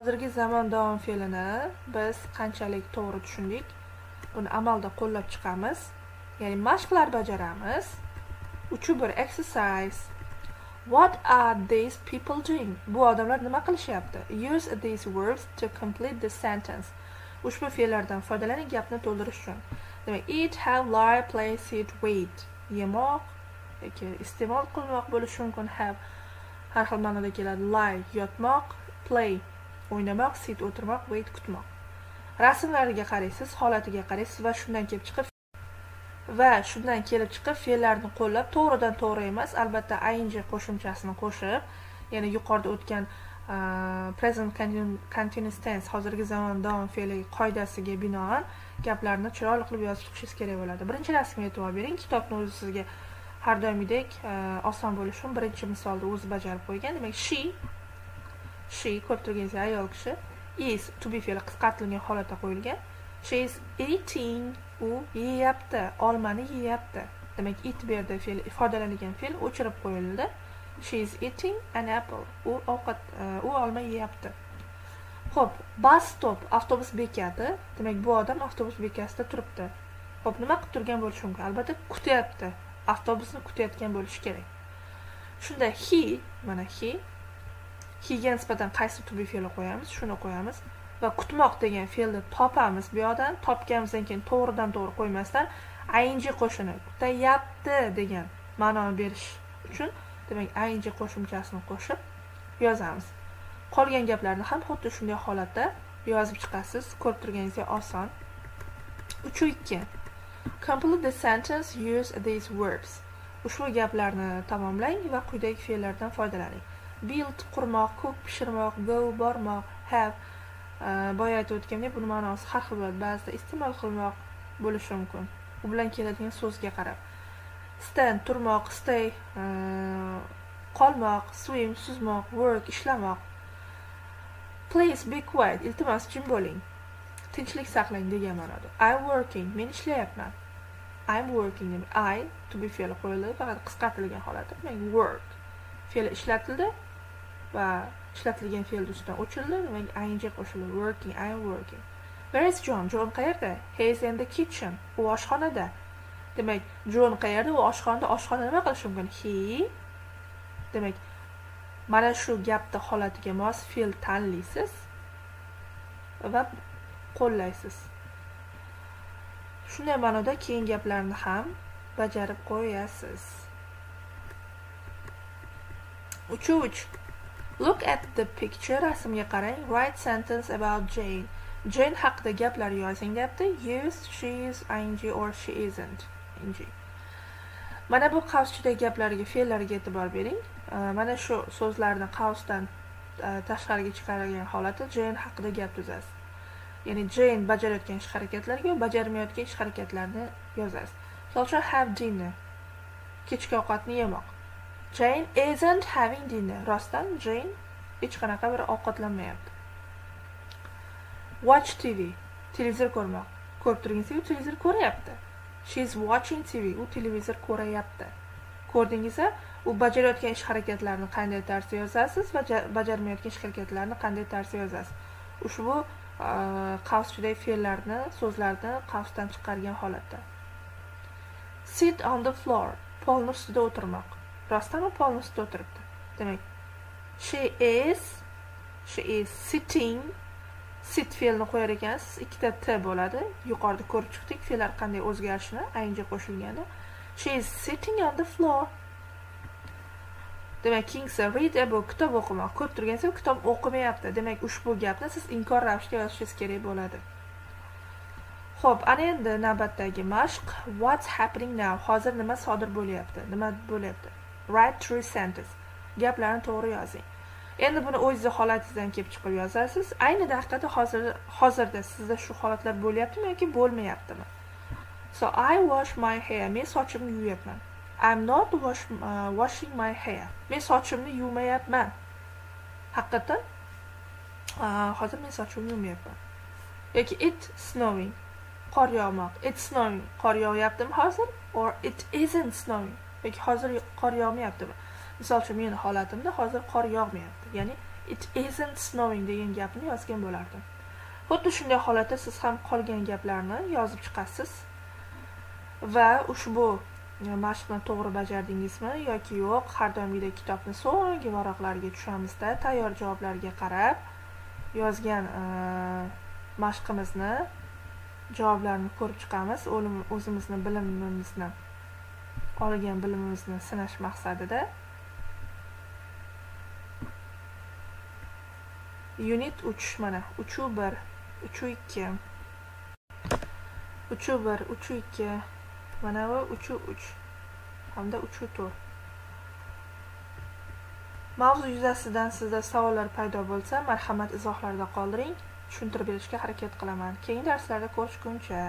hozirgi zamon davom fe'lini biz qanchalik to'g'ri tushundik. Buni amalda qo'llab chiqamiz. Ya'ni mashqlar bajaramiz. Uchu bir exercise. What are these people doing? Bu odamlar nima qilishyapti? Use these verbs to complete the sentence. Ushbu fe'llardan foydalaning gapni to'ldirish uchun. Demak eat have lie play sit wait. Yemoq yoki iste'mol qilmoq bo'lishi mumkin. Have har xil ma'noda keladi. Lie yotmoq play. O'ynamoq sit o'tirmoq wait kutmoq. Rasmlariga qaraysiz holatiga qaraysiz va shundan kelib chiqib va shundan kelib chiqib fe'llarni qo'llab to'g'ridan to'g'ri emas albatta ing qo'shimchasini qo'shib ya'ni yuqorida o'tgan present continuous tense hozirgi zamon davom fe'li qoidasiga binoan gaplarni chiroyli qilib yozib chiqishingiz kerak bo'ladi. Birinchi rasmga e'tibor bering kitobni o'zi sizga har doimgidek oson bo'lishi uchun birinchi misolda o'zi bajarib qo'ygan. Demak she she ko'rib turganingizdek ayol kishi. Is to be fe'li qisqartirilgan holatda qo'yilgan. She is eating u yeyapti olmani yeyapti. Demak it bu yerda fe'l ifodalangan fe'l o'chirib qo'yildi. She is eating an apple. U ovqat e, u olma yeyapti. Ho'p bus stop avtobus bekati. Demak bu odam avtobus bekatida turibdi. Ho'p nima qilib turgan bo'lishi mumkin? Albatta kutyapti. Avtobusni kutayotgan bo'lishi kerak. Shunda he mana he hega nisbatan qaysi to be qo'yamiz? Shuni qo'yamiz. Va kutmoq degan fe'lni topamiz bu yoqdan. Topganimizdan keyin to'g'ridan to'g'ri qo'ymasdan ing qo'shini kutayapti degan ma'noni berish uchun demak ing qo'shimchasini qo'shib yozamiz. Qolgan gaplarni ham xuddi shunday holatda yozib chiqasiz. Ko'rib turganingizdek oson. Uchu ikki complete the sentence use these verbs ushbu gaplarni tamomlang va quyidagi fe'llardan foydalaning. Build qurmoq ko'k pishirmoq go bormoq have e, boya aytib o'tgandek buni ma'nosi har xil bo'ladi. Ba'zida iste'mol qilmoq bo'lishi mumkin. U bilan keladigan so'zga qarab. Stand turmoq stay e, qolmoq swim suzmoq work ishlamoq. Please be quiet iltimos jim bo'ling. Tinchlik saqlang degan ma'noda. I'm working men ishlayapman. I'm working i to be fe'li qo'yildi faqat qisqartirilgan holatda demak work fe'li ishlatildi. Va ishlatilgan fe'l ustidan o'chirildi va ing qo'shildi working I am working. Where is John John qayerda? He is in the kitchen u oshxonada. Demak John qayerda? U oshxonada. Oshxonada nima qilishi mumkin? He demak mana shu gapni holatiga mos fe'l tanlaysiz va qo'llaysiz. Shunday ma'noda keyin gaplarni ham bajarib qo'yasiz. Uchuv uch Look at the picture rasmga qarang. Write sentence about Jane. Jane haqida gaplar yozing deyapti. Yes, she is ing or she isn't ing. Mana bu qavsdagi gaplarga, fe'llarga e'tibor bering. Mana shu so'zlarni qavsdan e, tashqariga chiqargan holati Jane haqida gap tuzasiz. Ya'ni Jane bajarayotgan ish harakatlarga va bajarmayotgan ish harakatlarni yozasiz. Misol uchun have dinner. Kechki ovqatni yemoq. Jane isn't having dinner. Rostdan Jane hech qanaqa bir ovqatlanmayapti. Watch TV. Televizor ko'rmoq. Ko'rib turganingizdek, televizor ko'ryapti. She is watching TV. U televizor ko'rayapti. Ko'rdingiz u bajarayotgan ish harakatlarini qanday tarzda yozasiz va bajarmayotgan ish harakatlarini qanday tarzda yozasiz. Ushbu qavsdagi fe'llarni, so'zlarni qavsdan chiqargan holatda. Sit on the floor. Polni ustida o'tirmoq. Rostdan u polni ustida o'tiribdi demak she is she is sitting sit fe'lini qo'yar ekansiz ikkita t bo'ladi yuqorida ko'rib chiqdik fe'llar qanday o'zgarishini ing qo'shilganda she is sitting on the floor. Demak keyingisi read a book kitob o'qimoq ko'rib turgansiz kitob o'qimayapti demak ushbu gapni siz inkor ravishda yozishingiz kerak bo'ladi ho'p ana endi navbatdagi mashq what's happening now? Hozir nima sodir bo'lyapti nima bo'lyapti write true sentence. Gaplarni to'g'ri yozing. Endi buni o'zizni holatingizdan kelib chiqib yozasiz. Ayni daqiqada hozir hozirda sizda shu holatlar bo'lyaptimi yoki bo'lmayaptimi? So i wash my hair. Men sochimni yuvyapman i'm not wash, uh, washing my hair. Men sochimni yuvmayapman. Haqiqatdan uh, hozir men sochimni yuvmayapman. Yoki it snowing. Qor yog'moq. It's snowing. Qor yog'yaptimi hozir? Or it isn't snowing. Yoki hozir qor yog'mayaptimi misol uchun meni holatimda hozir qor yog'mayapti. Ya'ni it isn't snowing degan gapni yozgan bo'lardim. Xuddi shunday holatda siz ham qolgan gaplarni yozib chiqasiz va ushbu e, mashqni to'g'ri bajardingizmi yoki yo'q har doimgidek kitobni so'nggi varaqlariga tushamizda tayyor javoblarga qarab yozgan e, mashqimizni javoblarni ko'rib chiqamiz o'zimizni bilimimizni olgan bilimimizni sinash maqsadida unit uch mana uchu bir uchu ikki. Uchu bir uchu ikki mana bu uchu uch. Hamda uchu to'rt. Mavzu yuzasidan sizda savollar paydo bo'lsa marhamat izohlarda qoldiring. Tushuntirib berishga harakat qilaman. Keyingi darslarda ko'rishguncha.